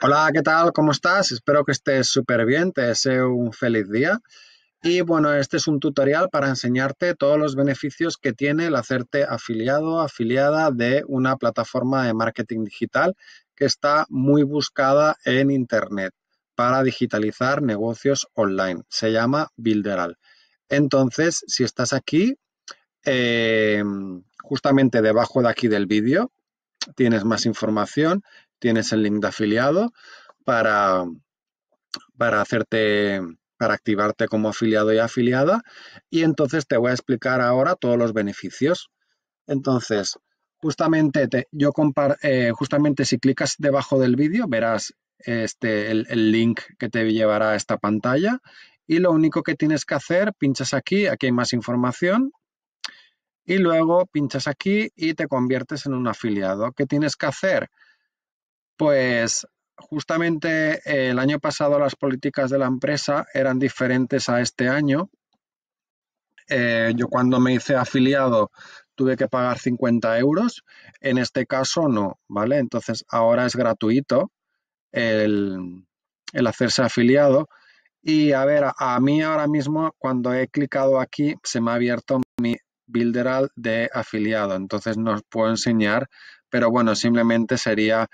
Hola, ¿qué tal? ¿Cómo estás? Espero que estés súper bien, te deseo un feliz día. Y bueno, este es un tutorial para enseñarte todos los beneficios que tiene el hacerte afiliado, afiliada de una plataforma de marketing digital que está muy buscada en Internet para digitalizar negocios online. Se llama Builderal. Entonces, si estás aquí, eh, justamente debajo de aquí del vídeo, tienes más información tienes el link de afiliado para, para hacerte para activarte como afiliado y afiliada y entonces te voy a explicar ahora todos los beneficios. Entonces, justamente te, yo eh, justamente si clicas debajo del vídeo verás este, el, el, link que te llevará a esta pantalla y lo único que tienes que hacer, pinchas aquí, aquí hay más información y luego pinchas aquí y te conviertes en un afiliado. ¿Qué tienes que hacer? Pues justamente eh, el año pasado las políticas de la empresa eran diferentes a este año. Eh, yo cuando me hice afiliado tuve que pagar 50 euros, en este caso no, ¿vale? Entonces ahora es gratuito el, hacerse afiliado. Y a ver, a, mí ahora mismo cuando he clicado aquí se me ha abierto mi Builderal de afiliado, entonces no os puedo enseñar, pero bueno, simplemente sería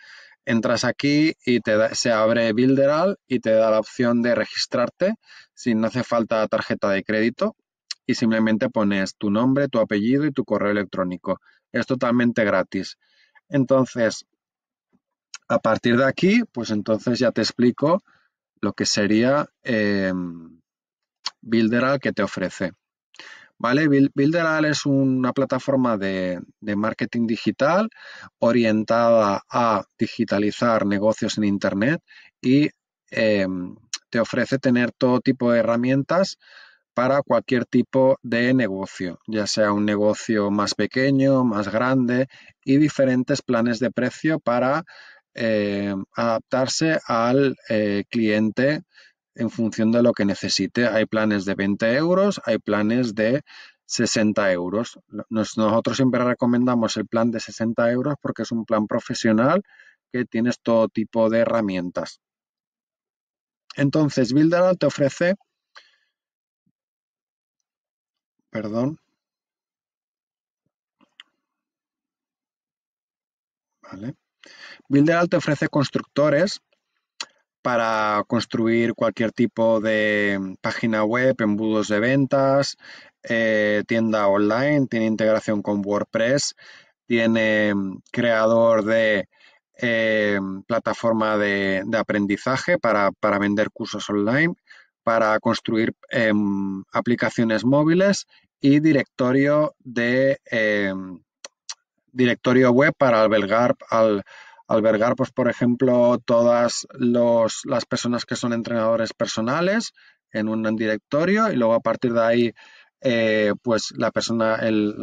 entras aquí y te se abre Builderal y te da la opción de registrarte si no hace falta tarjeta de crédito y simplemente pones tu nombre, tu apellido y tu correo electrónico. Es totalmente gratis. Entonces, a partir de aquí, pues entonces ya te explico lo que sería eh, Builderal que te ofrece. ¿Vale? Builderal es una plataforma de, marketing digital orientada a digitalizar negocios en Internet y em, te ofrece tener todo tipo de herramientas para cualquier tipo de negocio, ya sea un negocio más pequeño, más grande y diferentes planes de precio para em, adaptarse al eh, cliente en función de lo que necesite. Hay planes de 20 euros, hay planes de 60 euros. nosotros siempre recomendamos el plan de 60 euros porque es un plan profesional que tienes todo tipo de herramientas. Entonces, Builderall te ofrece, perdón, ¿vale? Te ofrece constructores para construir cualquier tipo de página web, embudos de ventas, eh, tienda online, tiene integración con WordPress, tiene mm, creador de eh, plataforma de, aprendizaje para, vender cursos online, para construir em, aplicaciones móviles y directorio de em, directorio web para albergar al albergar, pues, por ejemplo, todas las personas que son entrenadores personales en un directorio y luego a partir de ahí, eh, pues la persona, el,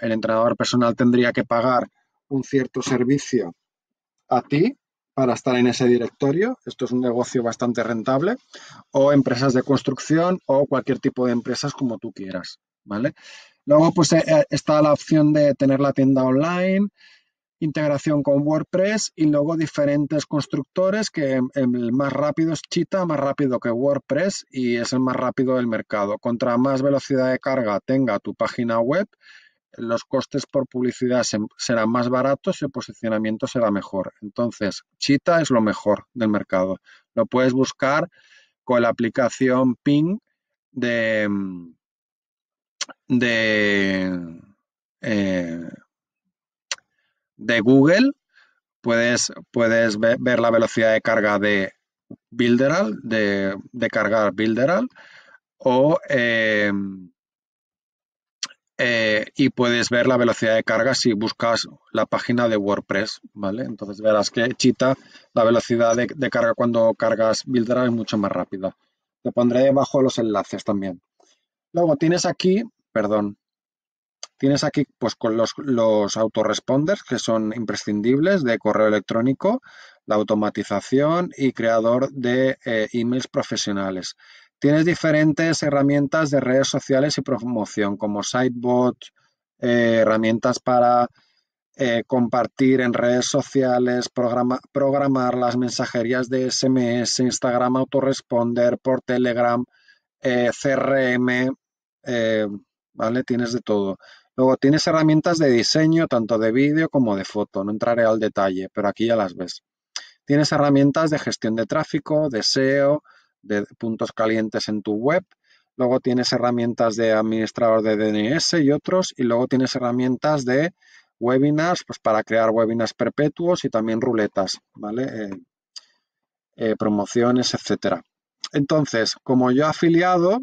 entrenador personal tendría que pagar un cierto servicio a ti para estar en ese directorio. Esto es un negocio bastante rentable. O empresas de construcción o cualquier tipo de empresas como tú quieras. ¿Vale? Luego, pues eh, está la opción de tener la tienda online, integración con WordPress y luego diferentes constructores que el más rápido es Cheetah, más rápido que WordPress y es el más rápido del mercado. Contra más velocidad de carga tenga tu página web, los costes por publicidad serán más baratos y el posicionamiento será mejor. Entonces, Cheetah es lo mejor del mercado. Lo puedes buscar con la aplicación Ping de, de eh, de Google, puedes, puedes ver, la velocidad de carga de Builderal, de, cargar Builderal, o eh, eh, y puedes ver la velocidad de carga si buscas la página de WordPress, ¿vale? Entonces verás que Chita, la velocidad de, de carga cuando cargas Builderal es mucho más rápida. Te pondré debajo los enlaces también. Luego tienes aquí, perdón, Tienes aquí pues con los, los autoresponders que son imprescindibles de correo electrónico, la automatización y creador de eh, emails profesionales. Tienes diferentes herramientas de redes sociales y promoción como Sitebot, eh, herramientas para eh, compartir en redes sociales, programar las mensajerías de SMS, Instagram autoresponder, por Telegram, CRM, ¿vale? Tienes de todo. Luego tienes herramientas de diseño, tanto de vídeo como de foto. No entraré al detalle, pero aquí ya las ves. Tienes herramientas de gestión de tráfico, de SEO, de puntos calientes en tu web. Luego tienes herramientas de administrador de DNS y otros. Y luego tienes herramientas de webinars, pues para crear webinars perpetuos y también ruletas, ¿vale? Eh, eh, promociones, etcétera. Entonces, como yo afiliado,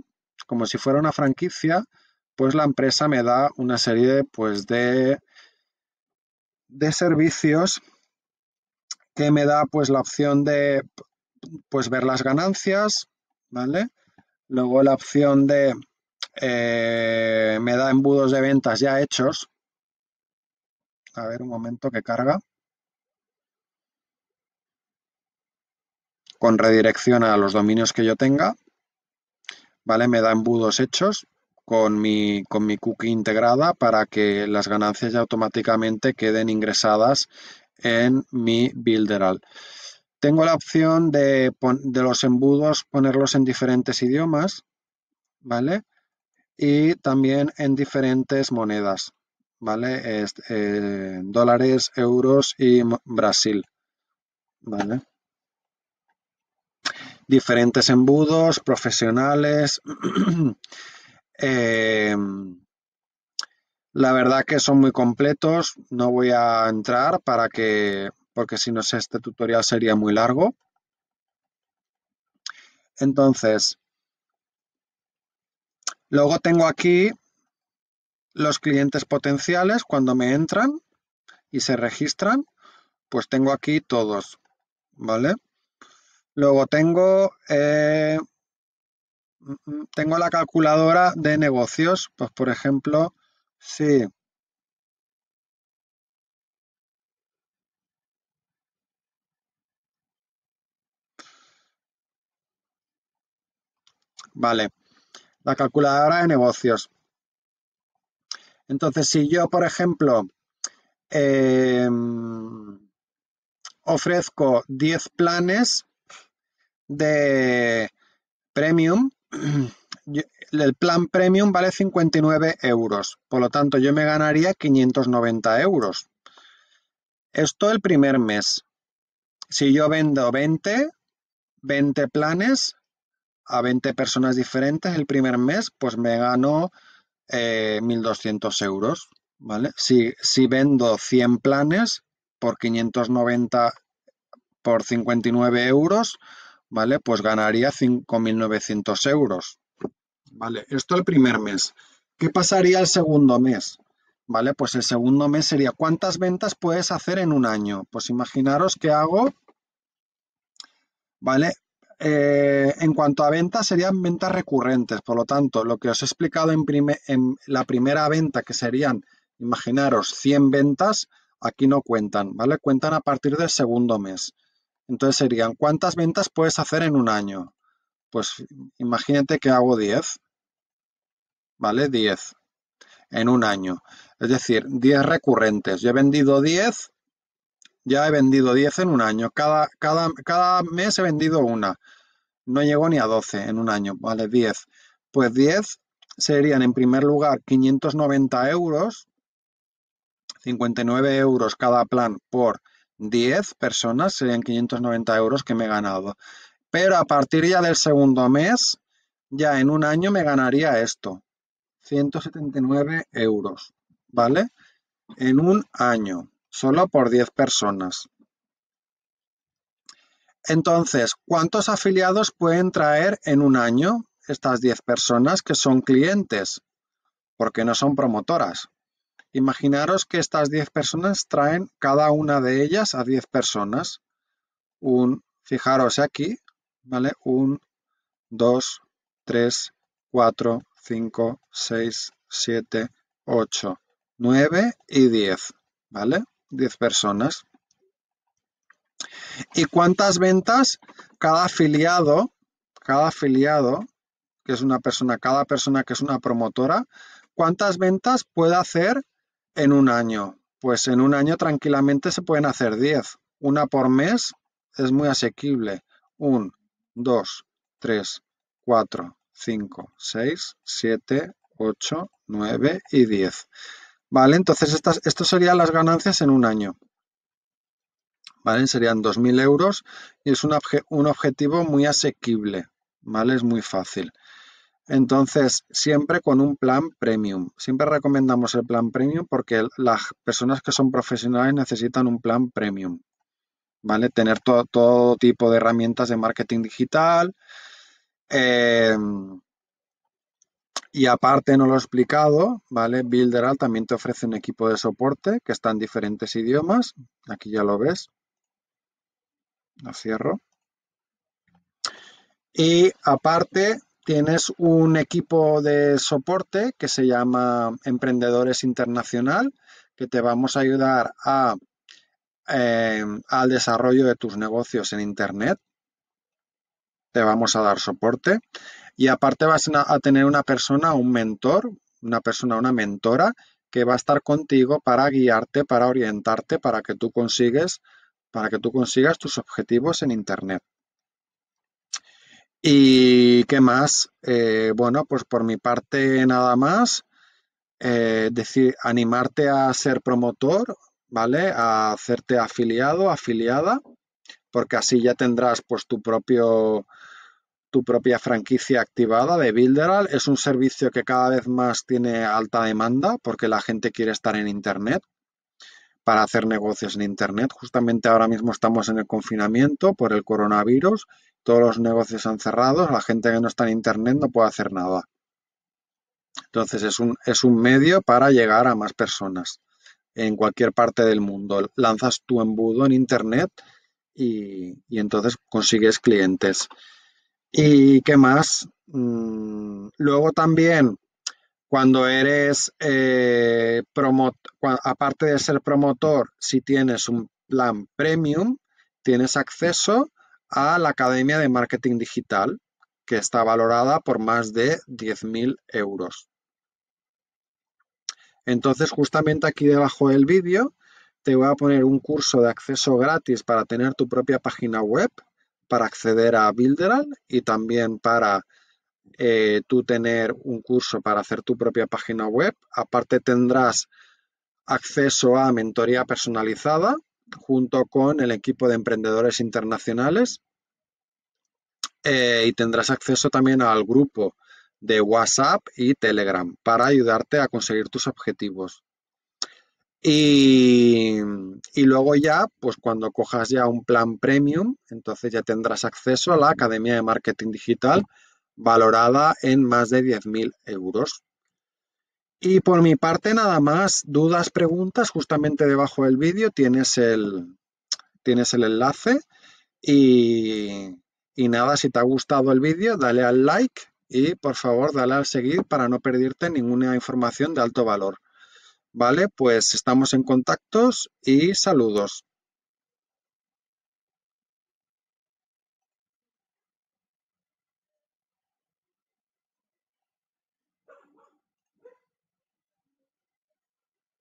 como si fuera una franquicia, pues la empresa me da una serie pues, de, de servicios que me da pues la opción de pues ver las ganancias, ¿vale? Luego la opción de eh, me da embudos de ventas ya hechos, a ver un momento que carga. Con redirección a los dominios que yo tenga. ¿Vale? Me da embudos hechos con mi, con mi cookie integrada para que las ganancias ya automáticamente queden ingresadas en mi Builderal. Tengo la opción de, de, los embudos ponerlos en diferentes idiomas, ¿vale? Y también en diferentes monedas. ¿vale? Eh, dólares, euros y Brasil, ¿vale? Diferentes embudos, profesionales. Em, la verdad que son muy completos, no voy a entrar para que, porque si no sé, este tutorial sería muy largo. Entonces, luego tengo aquí los clientes potenciales cuando me entran y se registran, pues tengo aquí todos, ¿vale? Luego tengo, eh, tengo la calculadora de negocios, pues por ejemplo, sí. Vale, la calculadora de negocios. Entonces, si yo, por ejemplo, em, ofrezco 10 planes de premium, el plan premium vale 59 euros, por lo tanto yo me ganaría 590 euros. Esto el primer mes. Si yo vendo 20, 20 planes a 20 personas diferentes el primer mes, pues me gano 1.200 eh, euros, ¿vale? Si, si vendo 100 planes por 590 por 59 euros, ¿vale? Pues ganaría 5.900 euros, ¿vale? Esto el primer mes. ¿Qué pasaría el segundo mes? ¿Vale? Pues el segundo mes sería ¿cuántas ventas puedes hacer en un año? Pues imaginaros que hago, ¿vale? Eh, en cuanto a ventas, serían ventas recurrentes. Por lo tanto, lo que os he explicado en, en, la primera venta, que serían, imaginaros, 100 ventas, aquí no cuentan, ¿vale? Cuentan a partir del segundo mes. Entonces serían, ¿cuántas ventas puedes hacer en un año? Pues imagínate que hago 10, ¿vale? 10 en un año. Es decir, 10 recurrentes. Yo he vendido 10 ya he vendido 10 en un año. Cada, cada, cada mes he vendido una. No llego ni a 12 en un año, ¿vale? 10. Pues 10 serían en primer lugar 590 euros, 59 euros cada plan por 10 personas, serían 590 euros que me he ganado. Pero a partir ya del segundo mes, ya en un año me ganaría esto, 179 euros, ¿vale? En un año solo por 10 personas. Entonces, ¿cuántos afiliados pueden traer en un año estas 10 personas que son clientes? Porque no son promotoras. Imaginaros que estas 10 personas traen cada una de ellas a 10 personas. Un, fijaros aquí, ¿vale? 1, 2, 3, 4, 5, 6, 7, 8, 9 y 10, ¿vale? 10 personas. ¿Y cuántas ventas cada afiliado, cada afiliado, que es una persona, cada persona que es una promotora, cuántas ventas puede hacer en un año? Pues en un año tranquilamente se pueden hacer 10. Una por mes es muy asequible. 1, 2, 3, 4, 5, 6, 7, 8, 9 y 10. ¿Vale? Entonces estas, esto serían las ganancias en un año. ¿Vale? Serían 2.000 euros y es un, un objetivo muy asequible. ¿Vale? Es muy fácil. Entonces, siempre con un plan premium. Siempre recomendamos el plan premium porque las personas que son profesionales necesitan un plan premium. ¿Vale? Tener todo, tipo de herramientas de marketing digital. Em, y aparte, no lo he explicado, ¿vale? Builderal también te ofrece un equipo de soporte que está en diferentes idiomas. Aquí ya lo ves. Lo cierro. Y aparte, tienes un equipo de soporte que se llama Emprendedores Internacional, que te vamos a ayudar a, em, al desarrollo de tus negocios en Internet. Te vamos a dar soporte. Y aparte vas a tener una persona, un mentor, una persona, una mentora, que va a estar contigo para guiarte, para orientarte, para que tú consigues, para que tú consigas tus objetivos en Internet. ¿Y qué más? Eh, bueno, pues por mi parte nada más. Eh, decir, animarte a ser promotor, ¿vale? A hacerte afiliado, afiliada, porque así ya tendrás pues tu propio tu propia franquicia activada de Builderal. Es un servicio que cada vez más tiene alta demanda porque la gente quiere estar en Internet para hacer negocios en Internet. Justamente ahora mismo estamos en el confinamiento por el coronavirus todos los negocios han cerrado, la gente que no está en Internet no puede hacer nada. Entonces es un, es un medio para llegar a más personas en cualquier parte del mundo. Lanzas tu embudo en Internet y, entonces consigues clientes. ¿Y qué más? Mm, luego también, cuando eres eh, aparte de ser promotor, si tienes un plan premium, tienes acceso a la Academia de Marketing Digital, que está valorada por más de 10.000 euros. Entonces, justamente aquí debajo del vídeo, te voy a poner un curso de acceso gratis para tener tu propia página web, para acceder a Builderal y también para eh, tú tener un curso para hacer tu propia página web. Aparte tendrás acceso a mentoría personalizada junto con el equipo de emprendedores internacionales eh, y tendrás acceso también al grupo de WhatsApp y Telegram para ayudarte a conseguir tus objetivos. Y, y, luego ya, pues cuando cojas ya un plan premium, entonces ya tendrás acceso a la Academia de Marketing Digital valorada en más de 10.000 euros. Y por mi parte nada más, dudas, preguntas, justamente debajo del vídeo tienes el, tienes el enlace y, y nada, si te ha gustado el vídeo, dale al like y por favor dale al seguir para no perderte ninguna información de alto valor. Vale, pues estamos en contactos y saludos.